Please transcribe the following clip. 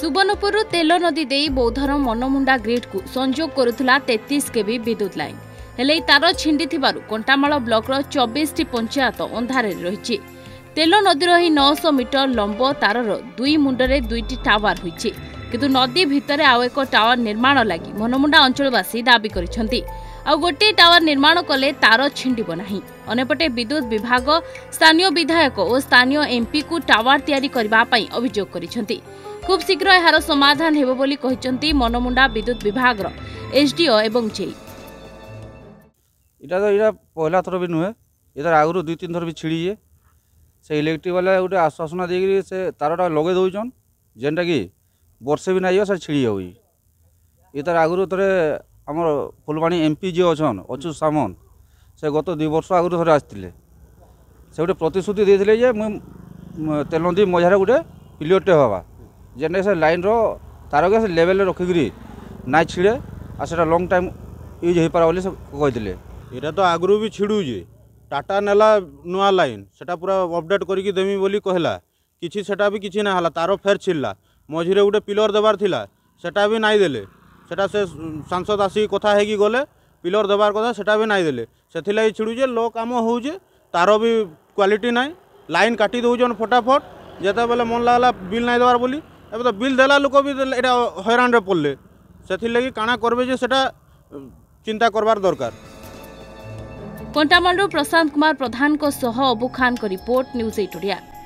ସୁବର୍ଣ୍ଣପୁରରୁ ତେଲ ନଦୀ ଦେଇ ବୌଦ୍ଧର ମନମୁଣ୍ଡା ଗ୍ରିଡ୍କୁ ସଂଯୋଗ କରୁଥିଲା ତେତିଶ କେବି ବିଦ୍ୟୁତ୍ ଲାଇନ୍ ହେଲେ ତାର ଛିଣ୍ଡିଥିବାରୁ କଣ୍ଟାମାଳ ବ୍ଲକର ଚବିଶଟି ପଞ୍ଚାୟତ ଅନ୍ଧାରରେ ରହିଛି ତେଲ ନଦୀର ଏହି ନଅଶହ ମିଟର ଲମ୍ବ ତାରର ଦୁଇ ମୁଣ୍ଡରେ ଦୁଇଟି ଟାୱାର ହୋଇଛି କିନ୍ତୁ ନଦୀ ଭିତରେ ଆଉ ଏକ ଟାୱାର ନିର୍ମାଣ ଲାଗି ମନମୁଣ୍ଡା ଅଞ୍ଚଳବାସୀ ଦାବି କରିଛନ୍ତି ଆଉ ଗୋଟିଏ ଟାୱାର ନିର୍ମାଣ କଲେ ତାର ଛିଣ୍ଡିବ ନାହିଁ ଅନ୍ୟପଟେ ବିଦ୍ୟୁତ୍ ବିଭାଗ ସ୍ଥାନୀୟ ବିଧାୟକ ଓ ସ୍ଥାନୀୟ ଏମ୍ପିକୁ ଟାୱାର ତିଆରି କରିବା ପାଇଁ ଅଭିଯୋଗ କରିଛନ୍ତି ଖୁବ୍ ଶୀଘ୍ର ଏହାର ସମାଧାନ ହେବ ବୋଲି କହିଛନ୍ତି ମନମୁଣ୍ଡା ବିଦ୍ୟୁତ୍ ବିଭାଗର ଏସ୍ଡିଓ ଏବଂ ଜେଇ ଏଇଟା ତ ଏଇଟା ପହିଲା ଥର ବି ନୁହେଁ ଏଥର ଆଗରୁ ଦୁଇ ତିନି ଥର ବି ଛିଡ଼ିଛେ ସେ ଇଲେକ୍ଟ୍ରିକ୍ ବାଲା ଗୋଟେ ଆଶ୍ୱାସନା ଦେଇକିରି ସେ ତାରଟା ଲଗେଇ ଦେଉଛନ୍ ଯେନ୍ଟାକି ବର୍ଷେ ବି ନାଇଁ ସେ ଛିଡ଼ି ଯାଉଛି ଏ ଆଗରୁ ଥରେ আমার ফুলবাণী এমপি যে অছন অচ্যুত সামন্ত সে গত দুই বর্ষ আগুন থরে আসলে সে গোটে প্রতিশ্রুতি দিয়েছিল যে মু তেলনদী মঝারে গোটে পিলিয়রটে হবা যেটা সে লাইনর তারকে সে লেভেলে রক্ষিকি নাই ছিড়ে আর সেটা লং টাইম ইউজ হয়ে পারা বলে সে কে এটা তো আগুর বি ছিড়ুছে টাটা নেলা নূয়া লাইন সেটা পুরা অপডেট করিকি দেমি বলি কহিলা কিছু সেটা বি কিছু না হলা তার ফের ছিড়লা মঝিরে গোটে পিলর দেবার লা সেটা বি নাই দেলে সেটা সে সাংসদ আসি কথা হয়েকি গলে পিলর দেবার কথা সেটা বি নাই দেলে সেথিলাগি ছিড়ুছে লো কাম হচ্ছে তার বি কোয়ালিটি নাই লাইন কাটি দেউছন ফটাফট যেতবেলে মন লাগলা বিল নাই দেবার বলি এবার তো বিল দেলা লোক বি এটা হইরাণে পড়লে সেথিলাগি কাণা করবে যে সেটা চিন্তা করবার দরকার কণ্টামালু প্রশান্ত কুমার প্রধানক সহ অবু খানক রিপোর্ট নিউজ এইটোরিয়া